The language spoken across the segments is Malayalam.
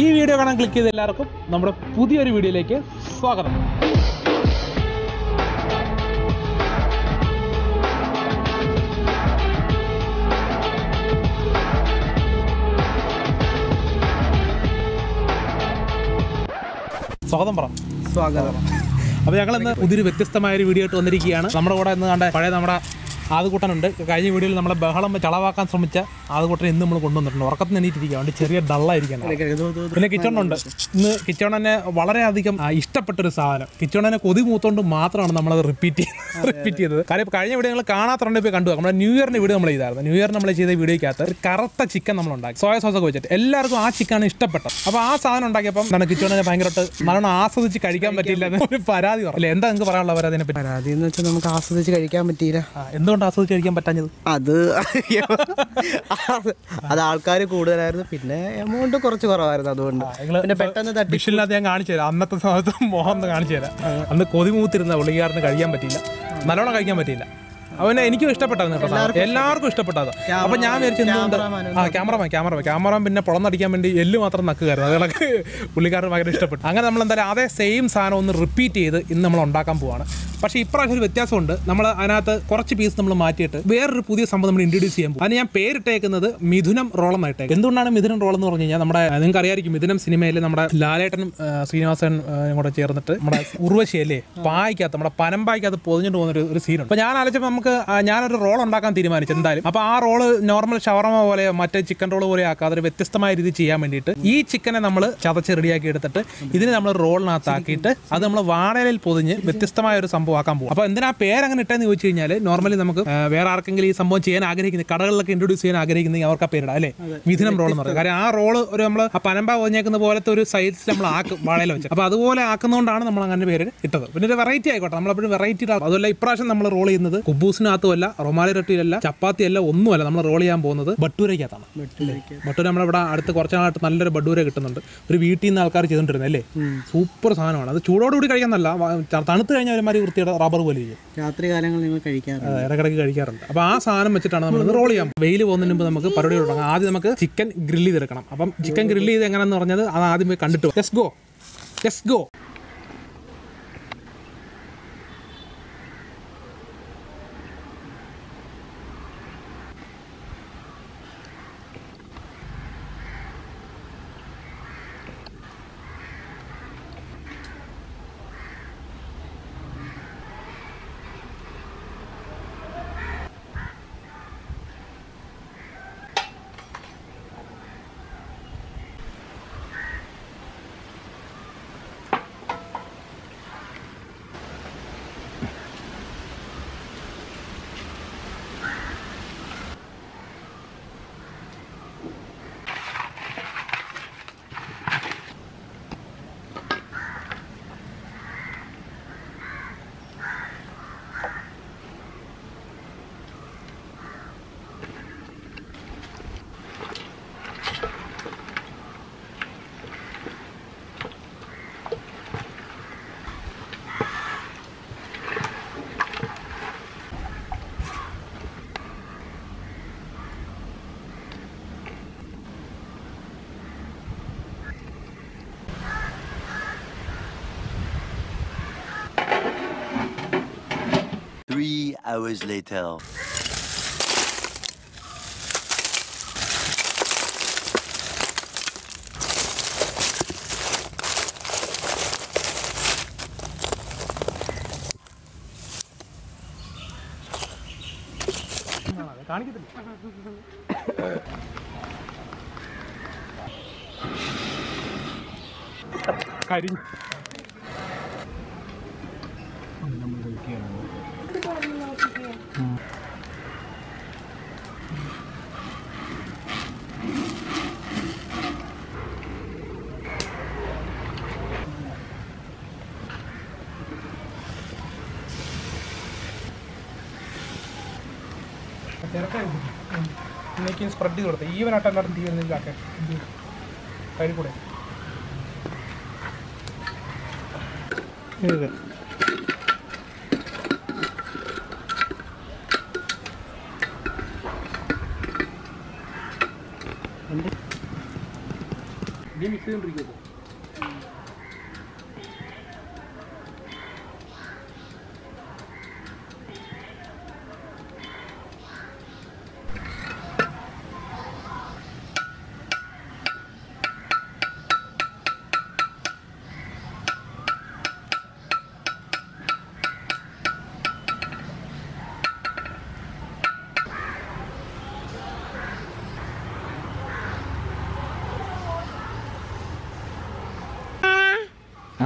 ഈ വീഡിയോ കാണാൻ ക്ലിക്ക് ചെയ്ത എല്ലാവർക്കും നമ്മുടെ പുതിയൊരു വീഡിയോയിലേക്ക് സ്വാഗതം. സ്വാഗതം പറ. സ്വാഗതം. അപ്പൊ ഞങ്ങൾ ഇന്ന് പുതിയൊരു വ്യത്യസ്തമായ ഒരു വീഡിയോ ആയിട്ട് വന്നിരിക്കുകയാണ്. നമ്മുടെ കൂടെ ഇന്ന് കണ്ട പഴയ നമ്മുടെ ആദ്യകൂട്ടനുണ്ട് കഴിഞ്ഞ വീഡിയോയിൽ നമ്മളെ ബഹളം ചളവാക്കാൻ ശ്രമിച്ച ആദ്യകൂട്ടനെ ഇന്ന് നമ്മൾ കൊണ്ടുവന്നിട്ടുണ്ട്. ഉറക്കത്തിന് എണീറ്റിരിക്കുക. അതുകൊണ്ട് ചെറിയ ഡള്ളായിരിക്കണം. പിന്നെ കിച്ചണുണ്ട്. ഇന്ന് കിച്ചണനെ വളരെയധികം ഇഷ്ടപ്പെട്ട ഇഷ്ടപ്പെട്ടൊരു സാധനം. കിച്ചണനെ കൊതി മൂത്തോണ്ട് മാത്രമാണ് നമ്മളത് റിപ്പീറ്റ് ചെയ്ത് റിപ്പീറ്റ് ചെയ്തത്. കാര്യം ഇപ്പൊ കഴിഞ്ഞ വീഡിയോ നിങ്ങൾ കാണാത്തതുകൊണ്ട് പോയി കണ്ടു. നമ്മുടെ ന്യൂ ഇയറിന്റെ വീഡിയോ നമ്മൾ ചെയ്തായിരുന്നു. ന്യൂ ഇയർ നമ്മൾ ചെയ്ത വീഡിയോയ്ക്കകത്ത് ഒരു കറുത്ത ചിക്കൻ നമ്മൾ ഉണ്ടാക്കി സോയ സോസൊക്കെ വെച്ചിട്ട്. എല്ലാവർക്കും ആ ചിക്കനാണ് ഇഷ്ടപ്പെട്ടത്. അപ്പോൾ ആ സാധനം ഉണ്ടാക്കിയപ്പം നമ്മുടെ കിച്ചണനെ ഭയങ്കരമായിട്ട് നല്ലോണം ആസ്വദിച്ച് കഴിക്കാൻ പറ്റില്ല എന്ന് ഒരു പരാതി പറഞ്ഞു. അല്ലേ എന്താ നിങ്ങൾക്ക് പറയാനുള്ള പരാതിനെ പറ്റി പരാതി എന്ന് വെച്ചാൽ നമുക്ക് ആസ്വദിച്ച് കഴിക്കാൻ പറ്റിയില്ല. ആ, എന്തുകൊണ്ട് ആസ്വദിച്ച് കഴിക്കാൻ പറ്റാഞ്ഞത്. അത് അത് ആൾക്കാർ കൂടുതലായിരുന്നു. പിന്നെ എമൗണ്ട് കുറച്ച് കുറവായിരുന്നു അതുകൊണ്ട്. പിന്നെ പെട്ടെന്ന് തട്ടിഷില്ലാതെ ഞാൻ കാണിച്ചു തരാം. അന്നത്തെ സമയത്ത് മോഹം ഒന്ന് കാണിച്ചു തരാം. അന്ന് കൊതിമൂത്തിരുന്ന പുള്ളിക്കാരന് കഴിക്കാൻ പറ്റിയില്ല. നല്ലോണം കഴിക്കാൻ പറ്റിയില്ല. അവനെ എനിക്കും ഇഷ്ടപ്പെട്ടായിരുന്നു കേട്ടോ സാധനം. എല്ലാവർക്കും ഇഷ്ടപ്പെട്ടത്. അപ്പൊ ഞാൻ വിചാരിച്ചു എന്തുകൊണ്ട്? ആ ക്യാമറമാൻ ക്യാമറമാൻ. ക്യാമറമാൻ പിന്നെ പുളന്നടിക്കാൻ വേണ്ടി എല്ല് മാത്രം നക്കുകയായിരുന്നു. അതുകളൊക്കെ പുള്ളിക്കാരന് ഭയങ്കര ഇഷ്ടപ്പെട്ടു. അങ്ങനെ നമ്മൾ എന്തായാലും അതേ സെയിം സാധനം ഒന്ന് റിപ്പീറ്റ് ചെയ്ത് ഇന്ന് നമ്മൾ ഉണ്ടാക്കാൻ പോവാണ്. പക്ഷേ ഇപ്രാവശ്യം ഒരു വ്യത്യാസമുണ്ട്. നമ്മൾ അതിനകത്ത് കുറച്ച് പീസ് നമ്മൾ മാറ്റിയിട്ട് വേറൊരു പുതിയ സംഭവം നമ്മൾ ഇൻട്രൊഡ്യൂസ് ചെയ്യാൻ പോകും. അതിന് ഞാൻ പേരിട്ടേക്കുന്നത് മിഥുനം റോൾ എന്നായിട്ടേക്ക് എന്തുകൊണ്ടാണ് മിഥുനം റോൾ എന്ന് പറഞ്ഞു കഴിഞ്ഞാൽ നമ്മുടെ നിങ്ങൾക്ക് അറിയായിരിക്കും മിഥുനം സിനിമയിൽ നമ്മുടെ ലാലേട്ടനും ആ, ശ്രീനിവാസൻ ആ, കൂടെ ചേർന്നിട്ട് നമ്മുടെ ഉർവശി അല്ലേ? പായ്ക്കകത്ത് നമ്മുടെ പനമ്പായ്ക്കകത്ത് പൊതിഞ്ഞിട്ട് പോകുന്ന ഒരു ഒരു സീനുണ്ട് അപ്പോൾ ഞാൻ ആലോചിച്ചപ്പോൾ നമുക്ക് ആ, ഞാനൊരു റോൾ ഉണ്ടാക്കാൻ തീരുമാനിച്ചു എന്തായാലും. അപ്പോൾ ആ റോൾ നോർമൽ ഷവർമ പോലെ മറ്റേ ചിക്കൻ റോൾ പോലെ ആക്കാതെ ഒരു വ്യത്യസ്തമായ രീതി ചെയ്യാൻ വേണ്ടിയിട്ട് ഈ ചിക്കനെ നമ്മൾ ചതച്ച് റെഡിയാക്കി എടുത്തിട്ട് ഇതിനെ നമ്മൾ റോളിനകത്താക്കിയിട്ട് അത് നമ്മൾ വാഴയിലിൽ പൊതിഞ്ഞ് വ്യത്യസ്തമായ ഒരു സംഭവം ആക്കാൻ പോകും അപ്പോൾ എന്തിനാ പേര് അങ്ങനെ ഇട്ടെന്ന് ചോദിച്ചു കഴിഞ്ഞാൽ നോർമലി നമുക്ക് വേറെ ആർക്കെങ്കിലും ഈ സംഭവം ചെയ്യാൻ ആഗ്രഹിക്കുന്ന കടകളിലൊക്കെ ഇൻട്രൊഡ്യൂസ് ചെയ്യാൻ ആഗ്രഹിക്കുന്നെങ്കിൽ അവർക്ക് ആ പേരിടാം അല്ലേ? മിഥുനം റോൾ എന്ന് പറയും. കാര്യം ആ റോൾ ഒരു നമ്മൾ ആ പനമ്പ പൊതിഞ്ഞേക്കുന്ന പോലത്തെ ഒരു സൈസ് നമ്മൾ ആക്കും വാഴയിൽ വെച്ച്. അപ്പോൾ അതുപോലെ ആക്കുന്നതുകൊണ്ടാണ് നമ്മൾ അങ്ങനെ പേര് ഇട്ടത്. പിന്നെ ഒരു വെറൈറ്റി ആയിക്കോട്ടെ. നമ്മളെപ്പോഴും വെറൈറ്റി അതുമല്ല ഇപ്രാവശ്യം നമ്മൾ റോൾ ചെയ്യുന്നത് കുബൂസിനകത്തുമല്ല റൊമാലി റൊട്ടിയിലല്ല ചപ്പാത്തി അല്ല ഒന്നുമല്ല നമ്മൾ റോൾ ചെയ്യാൻ പോകുന്നത് ബട്ടൂരയ്ക്കകത്താണ്. ബട്ടൂര നമ്മളിവിടെ അടുത്ത് കുറച്ച് നാളായിട്ട് നല്ലൊരു ബട്ടൂര കിട്ടുന്നുണ്ട്. ഒരു വീട്ടിൽ നിന്ന് ആൾക്കാർ ചെയ്തുകൊണ്ടിരുന്നത് അല്ലേ സൂപ്പർ സാധനമാണ്. അത് ചൂടോടുകൂടി കഴിക്കാൻ നല്ല തണുത്ത് കഴിഞ്ഞാൽ ഒരുമാതിരി വൃത്തിയുടെ റബ്ബർ പോലെ ഇരിക്കും. രാത്രി കാലങ്ങളിൽ നിങ്ങൾ കഴിക്കാറുണ്ട്. ഇടക്കിടക്ക് കഴിക്കാറുണ്ട്. അപ്പോൾ ആ സാധനം വെച്ചിട്ടാണ് നമ്മൾ റോൾ ചെയ്യാം വെയിൽ പോകുന്നതിന് മുമ്പ് നമുക്ക് പരിപാടി തുടങ്ങാം. ആദ്യം നമുക്ക് ചിക്കൻ ഗ്രില്ല് ചെയ്തെടുക്കണം. അപ്പം ചിക്കൻ ഗ്രില്ല് ചെയ്ത് എങ്ങനെയാണെന്ന് പറഞ്ഞത് അത് ആദ്യം കണ്ടിട്ട് let's go let's go hours later. കരിഞ്ഞു തിരക്കായി സ്പ്രെഡ് ചെയ്ത് കൊടുത്തത് ഈവനായിട്ട് എല്ലാവരും തീ വരുന്നില്ലാക്കെ കയ്യിൽ കൂടെ. ഇനി മിക്സ് ചെയ്തോണ്ടിരിക്കും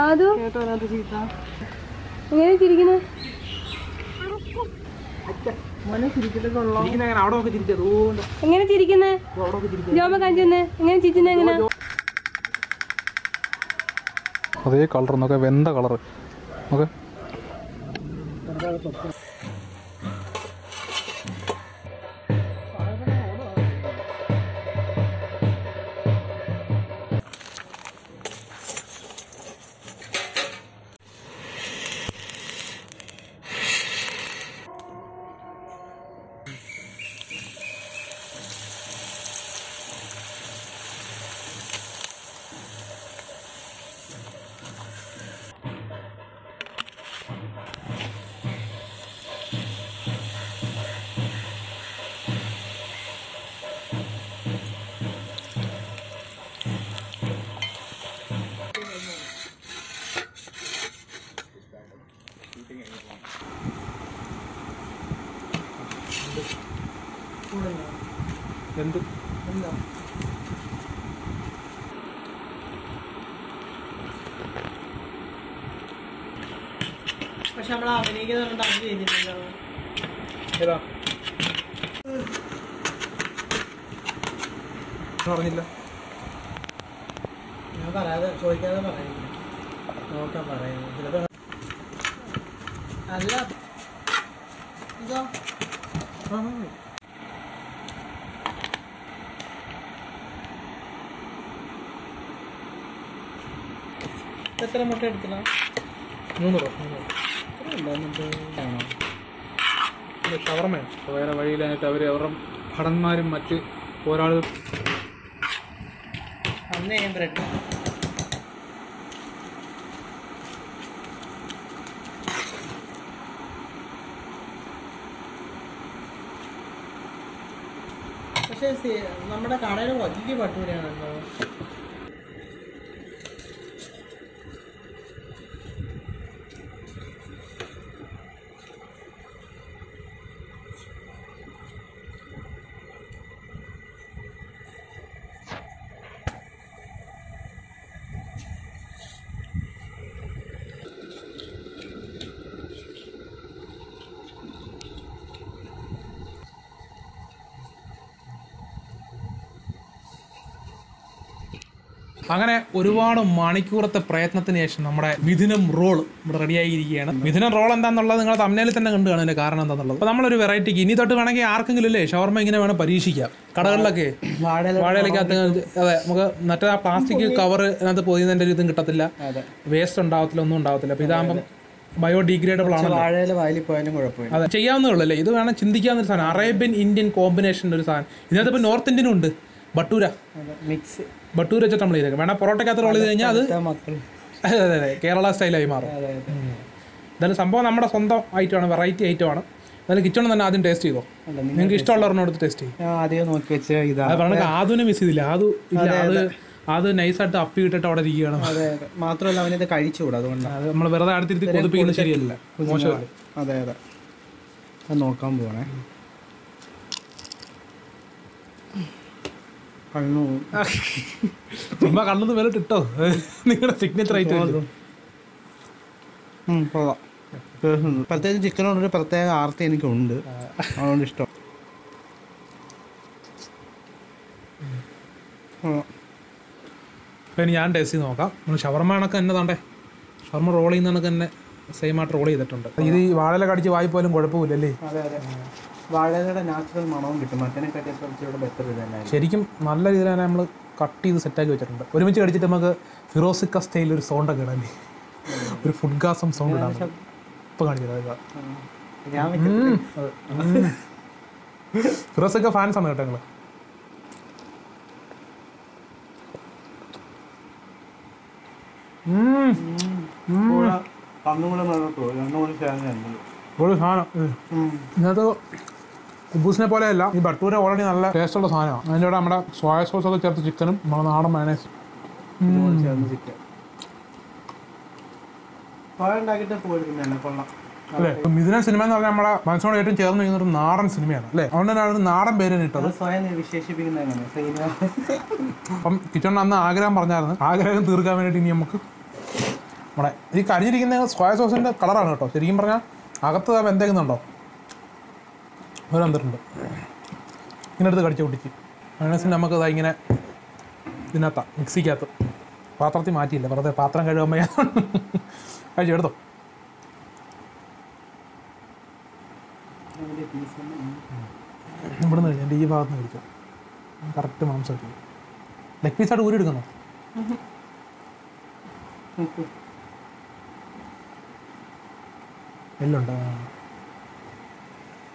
ആദു? എങ്ങനെ ചിരിക്കുന്നത് എങ്ങനെ ജോമ കാണിച്ചെന്ന്. എങ്ങനെ ചിരിക്കുന്നത് എങ്ങനെ? അതേ കളർ നോക്കെ വെന്ത കളർ ഓക്കെ എന്ത് പക്ഷെ നമ്മൾ അഭിനയിക്കുന്നുണ്ട് അത് ചെയ്തിട്ടില്ല ഏതാ പറഞ്ഞില്ല ഞാൻ പറയാതെ ചോദിക്കാതെ പറയുന്നു നോക്കാൻ പറയുന്നു ചിലപ്പോ അല്ല ഇതോ എത്ര മുട്ട എടുത്തില്ല? മൂന്ന് രൂപ മൂന്ന് രൂപ ഷവർമയാണ് വേറെ വഴിയിലായിട്ട് അവർ അവരുടെ ഭടന്മാരും മറ്റ് പോരാളുകൾ അന്നേ ഞാൻ ബ്രെഡ് പക്ഷേ നമ്മുടെ കടയിൽ വലിയ പട്ടൂരാണല്ലോ അങ്ങനെ ഒരുപാട് മണിക്കൂറത്തെ പ്രയത്നത്തിന് ശേഷം നമ്മുടെ മിഥുനം റോൾ ഇവിടെ റെഡിയായിരിക്കുകയാണ്. മിഥുനം റോൾ എന്താണെന്നുള്ളത് നിങ്ങൾ തമ്മിലിൽ തന്നെ കണ്ടു കാണും കാരണം എന്താണെന്നുള്ളത് അപ്പോൾ നമ്മളൊരു വെറൈറ്റിക്ക് ഇനി തൊട്ട് വേണമെങ്കിൽ ആർക്കെങ്കിലും അല്ലേ ഷവർമ ഇങ്ങനെ വേണം പരീക്ഷിക്കാം. കടകളിലൊക്കെ വാഴയിലേക്കകത്ത് അതെ നമുക്ക് മറ്റേ ആ പ്ലാസ്റ്റിക് കവർ അതിനകത്ത് പൊതിയുന്നതിന്റെ ഒരു ഇതും കിട്ടത്തില്ല. വേസ്റ്റ് ഉണ്ടാവത്തില്ല ഒന്നും ഉണ്ടാവത്തില്ല. അപ്പോൾ ഇതാകുമ്പം ബയോഡിഗ്രേഡബിൾ ആണ് വാഴയില വായിൽ പോയാലും കുഴപ്പമില്ല. അതെ ചെയ്യാവുന്നേ അല്ലേ? ഇത് വേണം ചിന്തിക്കാവുന്ന ഒരു സാധനം അറേബ്യൻ ഇന്ത്യൻ കോമ്പിനേഷൻ ഒരു സാധനം. ഇതിനകത്ത് ഇപ്പോൾ നോർത്ത് ഇന്ത്യനും ഉണ്ട്. ബട്ടൂര. മിക്സ് ബട്ടൂര വെച്ചിട്ട് നമ്മൾ ചെയ്തേക്കാം. വേണം പൊറോട്ടയ്ക്കകത്ത് റോൾ ചെയ്ത് കഴിഞ്ഞാൽ അത് അതെ അതെ അതെ. കേരള സ്റ്റൈലായി മാറും. എന്തായാലും സംഭവം നമ്മുടെ സ്വന്തം ഐറ്റമാണ് വെറൈറ്റി ഐറ്റമാണ് എന്നാലും കിച്ചണിൽ തന്നെ ആദ്യം ടേസ്റ്റ് ചെയ്തോ? നിങ്ങൾക്ക് ഇഷ്ടമുള്ളവരോട് ടേസ്റ്റ് ചെയ്യും. ആദ്യം മിസ് ചെയ്തില്ല. അത് ഇല്ല അത് അത്. നൈസായിട്ട് അപ്പി ഇട്ടിട്ട് അവിടെ ഇരിക്കുകയാണ്. മാത്രമല്ല അവനിത് കഴിച്ചുകൂടാ അതുകൊണ്ടാണ് അത് നമ്മൾ വെറുതെ അടുത്തിരുത്തി കൊതിപ്പിക്കുന്നത് ശരിയല്ല. മോശമാണ് അതെ അതെ. അത് നോക്കാൻ പോകണേ ചുമ്മാ കണ്ണൊന്ന് വില ഇട്ടോ. നിങ്ങളുടെ സിഗ്നേച്ചർ ആയിട്ട് കൊള്ളാം. പ്രത്യേകിച്ച് ചിക്കനോടൊരു പ്രത്യേക ആർത്തി എനിക്കുണ്ട്. അതുകൊണ്ട് ഇഷ്ടം. ഇനി ഞാൻ ടേസ്റ്റ് ചെയ്ത് നോക്കാം. നമ്മൾ ഷവർമ കണക്ക് തന്നെ താണ്ടേ? ഷവർമ റോൾ ചെയ്യുന്ന കണക്ക് തന്നെ സെയിം ആയിട്ട് റോൾ ചെയ്തിട്ടുണ്ട്. ഇത് വാഴല കടിച്ച് വായി പോലും കുഴപ്പമില്ല അല്ലേ അതെ അതെ. വാഴയുടെ നാച്ചുറൽ മണവും കിട്ടും. മറ്റേനെക്കാട്ടി കുറച്ചുകൂടെ ബെറ്റർ ഇത് തന്നെ ശരിക്കും നല്ല രീതിയിൽ തന്നെ നമ്മൾ കട്ട് ചെയ്ത് സെറ്റാക്കി വെച്ചിട്ടുണ്ട്. ഒരുമിച്ച് കടിച്ചിട്ട് നമുക്ക് ഫിറോസിക്ക സ്റ്റൈൽ ഒരു സൗണ്ടൊക്കെ ഇടാൻ ഒരു ഫുഡ് ഗാസം സൗണ്ട് ഇടാൻ ഇപ്പൊ കാണിച്ചത്. ഫിറോസിക്ക ഫാൻസ് ആണ് കേട്ടോ ഞങ്ങൾ കൂടെ കണ്ണും കൂടെ മുഴക്കോ രണ്ടും കൂടി ചേർന്നുണ്ട് ഒരു സാധനം. ഉം. ഇതിനകത്ത് കുബൂസിനെ പോലെയല്ല ഈ ബട്ടൂര ഓൾറെഡി നല്ല ടേസ്റ്റ് ഉള്ള സാധനമാണ് അതിന്റെ കൂടെ നമ്മുടെ സോയ സോസ് ഒക്കെ ചേർത്ത് ചിക്കനും നമ്മുടെ നാടൻ മയണൈസ് അല്ലേ? മിഥുന സിനിമ എന്ന് പറഞ്ഞാൽ നമ്മുടെ മനസ്സിനോട് ഏറ്റവും ചേർന്ന് നിൽക്കുന്ന ഒരു നാടൻ സിനിമയാണ് അല്ലേ? അതുകൊണ്ട് തന്നെ ഒരു നാടൻ പേര് ഇട്ടത്. അപ്പം കിച്ചണിന് അന്ന് ആഗ്രഹം പറഞ്ഞായിരുന്നു ആഗ്രഹം തീർക്കാൻ വേണ്ടിയിട്ട് ഇനി നമുക്ക് നമ്മുടെ ഈ കരിഞ്ഞിരിക്കുന്ന സോയ സോസിന്റെ കളറാണ് കേട്ടോ. ശരിക്കും പറഞ്ഞാൽ അകത്ത് വെന്തേക്കുന്നുണ്ടോ? ഒരു വന്നിട്ടുണ്ട് ഇങ്ങനെ എടുത്ത് കടിച്ച പൊട്ടിച്ച്. മൈനസിന് നമുക്ക് അത് ഇങ്ങനെ ഇതിനകത്താ മിക്സിക്കകത്ത്. പാത്രത്തിൽ മാറ്റിയില്ല വെറുതെ പാത്രം കഴുകാൻ വയ്യ കഴിച്ചു എടുത്തോ. ഇവിടുന്ന് കഴിഞ്ഞു എന്റെ ഈ ഭാഗത്ത് നിന്ന് കഴിക്കാം കറക്റ്റ് മാംസം കഴിക്കും ലെഗ് പീസായിട്ട് ഊരി എല്ലാം എല്ലുണ്ടോ?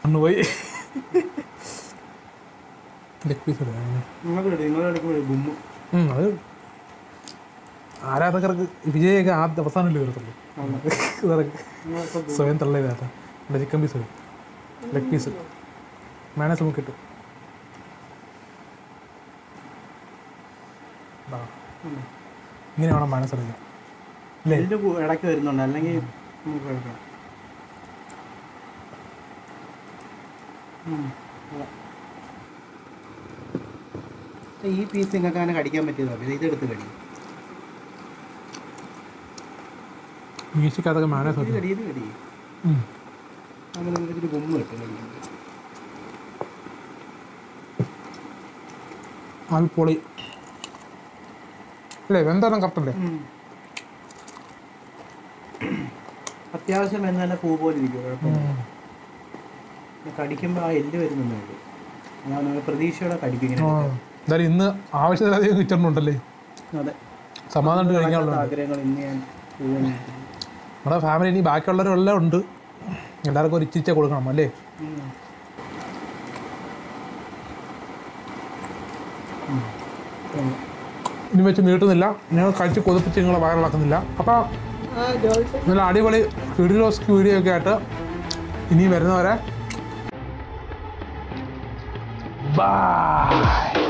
ഒന്ന് പോയി. ലെഗ് പീസ് എടുക്കാം അത് ആരാധകർക്ക് വിജയൊക്കെ ആ അവസാനമല്ലേ വരത്തുള്ളൂ. സ്വയം തള്ളിയതാട്ടോ നമ്മുടെ ചിക്കൻ പീസ് ലെഗ് പീസ് മാനസ് നമുക്ക് കിട്ടും. ഇങ്ങനെയാണോ ഇങ്ങനെ വേണം മാനസ് എടുക്കാൻ അല്ലേ ഇതിന്റെ കൂ- ഇടയ്ക്ക് വരുന്നുണ്ട്. അല്ലെങ്കിൽ നമുക്ക് കുഴപ്പമില്ല ഉം, കൊള്ളാം. ഈ പീസ് നിങ്ങൾക്ക് അങ്ങനെ കടിക്കാൻ പറ്റിയതല്ല ഇതെടുത്ത് കടി. മ്യൂസിക്കകത്തൊക്കെ മാനസ് ഇത് കടി ഇത് കടി. അങ്ങനെ നിങ്ങൾക്ക് ഒരു ഗുമ്മ കിട്ടും കടിക്കുമ്പോൾ. ആൽപ്പൊളി അല്ലേ വെന്തോരം കറക്റ്റല്ലേ അത്യാവശ്യം തന്നെ പൂ പോലെ ഇരിക്കും കുഴപ്പമില്ല. കടിക്കുമ്പോൾ ആ എല്ല് വരുന്നേ ഉള്ളൂ ഞാൻ പ്രതീക്ഷയോടെ എന്തായാലും ഇന്ന് ആവശ്യത്തിലധികം കിച്ചണുണ്ടല്ലേ അതെ. സമാധാനം കഴിക്കാനുള്ള ആഗ്രഹങ്ങൾ ഇന്ന് ഞാൻ നമ്മുടെ ഫാമിലി ഇനി ബാക്കിയുള്ളവരെല്ലാം ഉണ്ട്. എല്ലാവർക്കും ഒരു ഇച്ചിച്ച കൊടുക്കണം അല്ലേ. ഇനി വെച്ച് നീട്ടുന്നില്ല. ഞങ്ങൾ കഴിച്ച് കൊതിപ്പിച്ച് നിങ്ങളെ വയറിളക്കുന്നില്ല. അപ്പോൾ നല്ല അടിപൊളി വീഡിയോസ് വീഡിയോ ഒക്കെ ആയിട്ട് ഇനി വരുന്നവരെ Bye!